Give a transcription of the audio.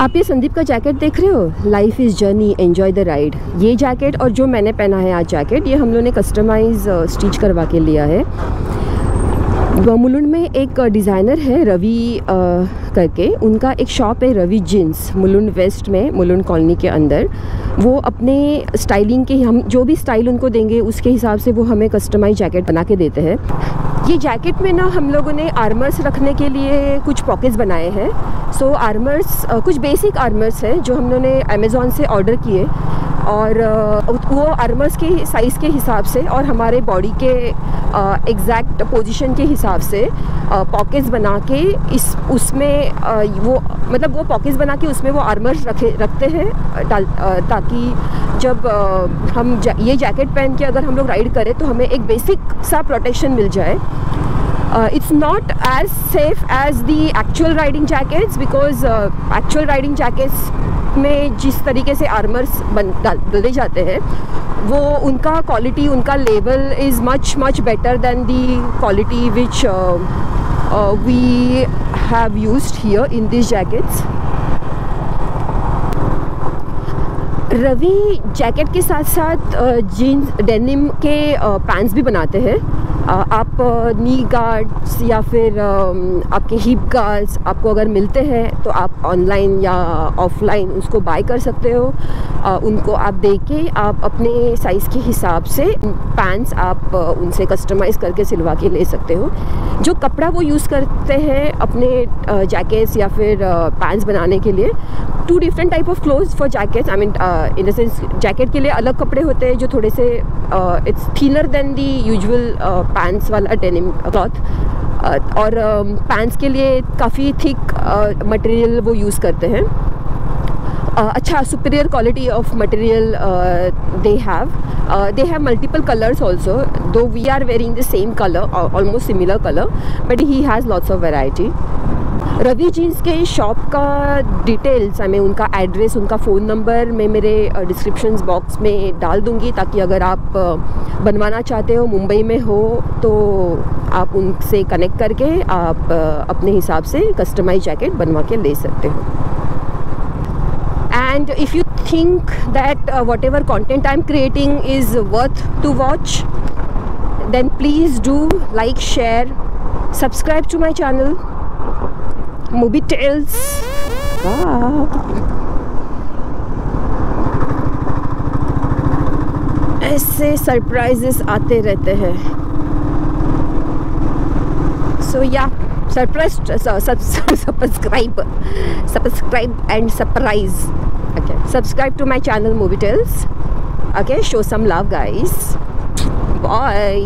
आप ये संदीप का जैकेट देख रहे हो? Life is journey enjoy the ride ये जैकेट और जो मैंने पहना है आज जैकेट ये हम लोगों ने कस्टमाइज स्टिच करवा के लिया है। मुलुंड में एक डिज़ाइनर है रवि करके। उनका एक शॉप है रवि जींस मुलुंड वेस्ट में मुलुंड कॉलोनी के अंदर। वो अपने स्टाइलिंग के हम जो भी स्टाइल उनको देंगे उसके हिसाब से वो हमें कस्टमाइज जैकेट बना के देते हैं। ये जैकेट में ना हम लोगों ने आर्मर्स रखने के लिए कुछ पॉकेट्स बनाए हैं। सो so, आर्मर्स कुछ बेसिक आर्मर्स हैं जो हम लोगों ने अमेज़ोन से ऑर्डर किए। और वो आर्मर्स के साइज़ के हिसाब से और हमारे बॉडी के एग्जैक्ट पोजीशन के हिसाब से पॉकेट्स बना के इस, उसमें वो मतलब वो पॉकेट्स बना के उसमें वो आर्मर्स रखे, रखते हैं ताकि जब हम ये जैकेट पहन के अगर हम लोग राइड करें तो हमें एक बेसिक सा प्रोटेक्शन मिल जाए। It's not as safe as the actual riding jackets because actual riding jackets में जिस तरीके से आर्मर्स बन डाले जाते हैं, वो उनका क्वालिटी उनका level is much much better than the quality which we have used here in this jackets Ravi jacket के साथ साथ जीन्स डेनिम के पैंट्स भी बनाते हैं। आप नी गार्ड्स या फिर आपके हिप गार्ड्स आपको अगर मिलते हैं तो आप ऑनलाइन या ऑफलाइन उसको बाय कर सकते हो। उनको आप देख के आप अपने साइज़ के हिसाब से पैंट्स आप उनसे कस्टमाइज़ करके सिलवा के ले सकते हो। जो कपड़ा वो यूज़ करते हैं अपने जैकेट्स या फिर पैंट्स बनाने के लिए two different type of clothes for jackets I mean in the sense jacket के लिए अलग कपड़े होते हैं जो थोड़े से it's thinner than the usual pants वाला डेनिम क्लॉथ और पैंट्स के लिए काफ़ी थिक मटेरियल वो यूज़ करते हैं. Uh, अच्छा superior quality of material they have they have multiple colours also though we are wearing the same colour almost similar colour but he has lots of variety Ravi jeans के shop का details हमें उनका address उनका phone number मैं मेरे description box में डाल दूँगी ताकि अगर आप बनवाना चाहते हो, मुंबई में हो तो आप उनसे कनेक्ट करके आप अपने हिसाब से कस्टमाइज जैकेट बनवा के ले सकते हो। And if you think that whatever content I am creating is worth to watch then please do like share subscribe to my channel. movie tales. ऐसे सरप्राइजेस आते रहते हैं। सो या surprise subscribe subscribe and surprise okay subscribe to my channel movie tales okay show some love guys bye